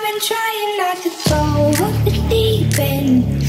I've been trying not to go off the deep end.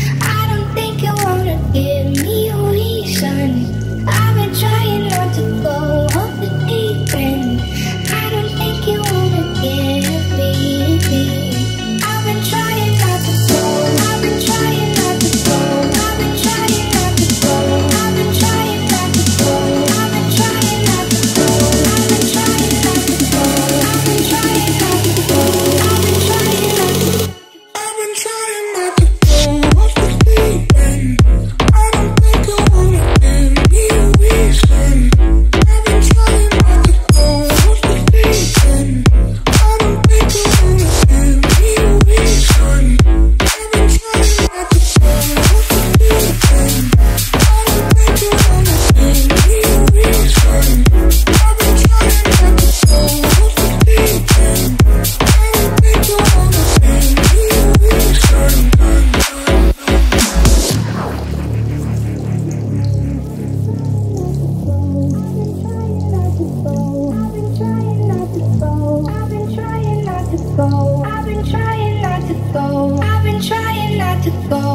go. I've been trying not to go. I've been trying not to go.